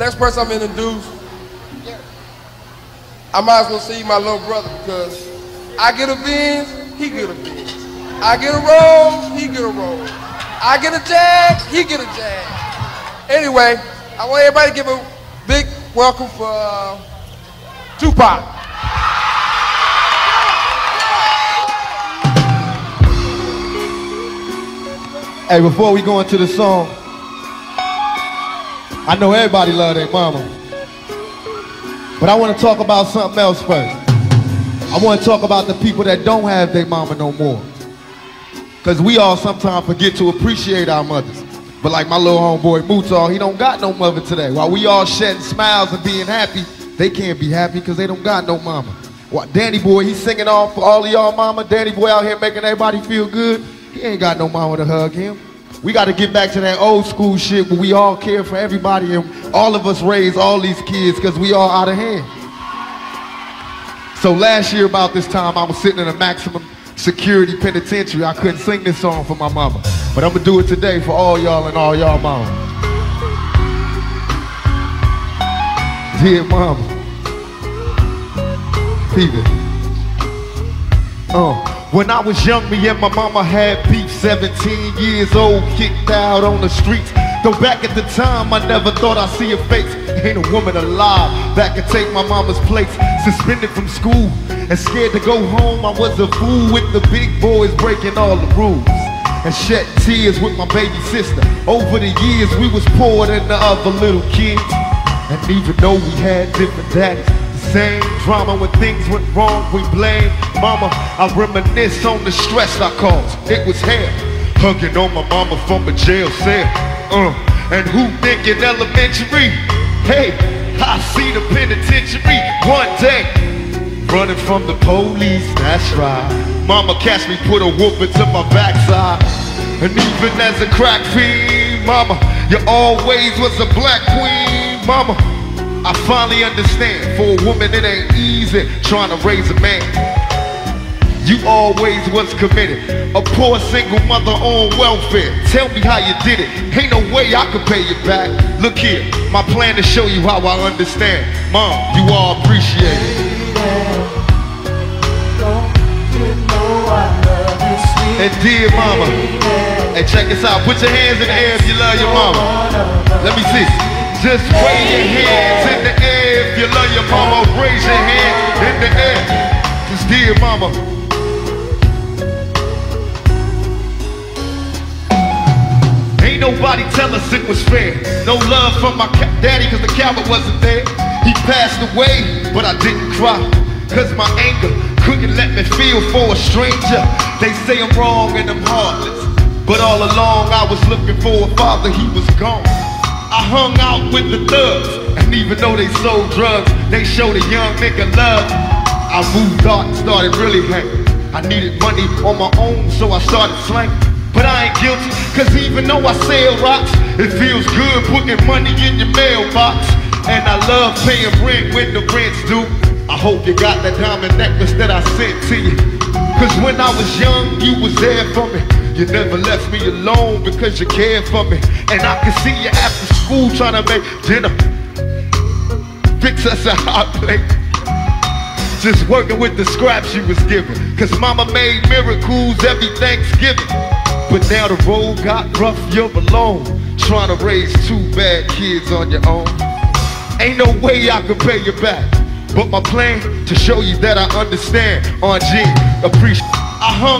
next person I'm introduced, I might as well see my little brother because I get a Benz, he get a Benz. I get a roll, he get a roll. I get a jag, he get a jag. Anyway, I want everybody to give a big welcome for uh, Tupac. Hey, before we go into the song, I know everybody love their mama. But I want to talk about something else first. I want to talk about the people that don't have their mama no more. Because we all sometimes forget to appreciate our mothers. But like my little homeboy Mutar, he don't got no mother today. While we all shedding smiles and being happy, they can't be happy because they don't got no mama. While Danny Boy, he's singing off for all of y'all mama. Danny Boy out here making everybody feel good. He ain't got no mama to hug him. We got to get back to that old school shit where we all care for everybody and all of us raise all these kids because we all out of hand. So last year about this time, I was sitting in a maximum security penitentiary. I couldn't sing this song for my mama. But I'm going to do it today for all y'all and all y'all mama. Dear mama. Fever. Uh. When I was young, me and my mama had beef. 17 years old, kicked out on the streets. Though back at the time, I never thought I'd see her face. Ain't a woman alive that could take my mama's place. Suspended from school and scared to go home. I was a fool with the big boys breaking all the rules. And shed tears with my baby sister. Over the years, we was poor than the other little kids. And even though we had different daddies, the same drama when things went wrong, we blame mama. I reminisce on the stress I caused. It was hell, hugging on my mama from a jail cell. Uh, and who thinking elementary? Hey, I see the penitentiary one day. Running from the police, that's right. Mama catch me, put a whooping to my backside. And even as a crack fiend, mama, you always was a black queen, mama. I finally understand. For a woman, it ain't easy trying to raise a man. You always was committed. A poor single mother on welfare. Tell me how you did it. Ain't no way I could pay you back. Look here, my plan to show you how I understand. Mom, you all appreciate it. And dear mama, and check this out. Put your hands in the air if you love your mama. Let me see. Just wave your hands in the air if you love your mama. Raise your hand in the air. Just dear mama. Nobody tell us it was fair. No love from my daddy cause the coward wasn't there. He passed away, but I didn't cry. Cause my anger couldn't let me feel for a stranger. They say I'm wrong and I'm heartless. But all along I was looking for a father, he was gone. I hung out with the thugs, and even though they sold drugs, they showed a young nigga love. I moved out and started really hanging. I needed money on my own, so I started slanging. But I ain't guilty, cause even though I sell rocks, it feels good putting money in your mailbox. And I love paying rent when the rent's due. I hope you got that diamond necklace that I sent to you. Cause when I was young, you was there for me. You never left me alone because you cared for me. And I can see you after school trying to make dinner. Fix us a hot plate. Just working with the scraps you was given. Cause mama made miracles every Thanksgiving. But now the road got rough, you're alone. Trying to raise two bad kids on your own. Ain't no way I could pay you back. But my plan to show you that I understand on G. Appreciate. I hung